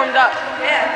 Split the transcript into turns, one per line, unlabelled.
warmed up.
Yeah.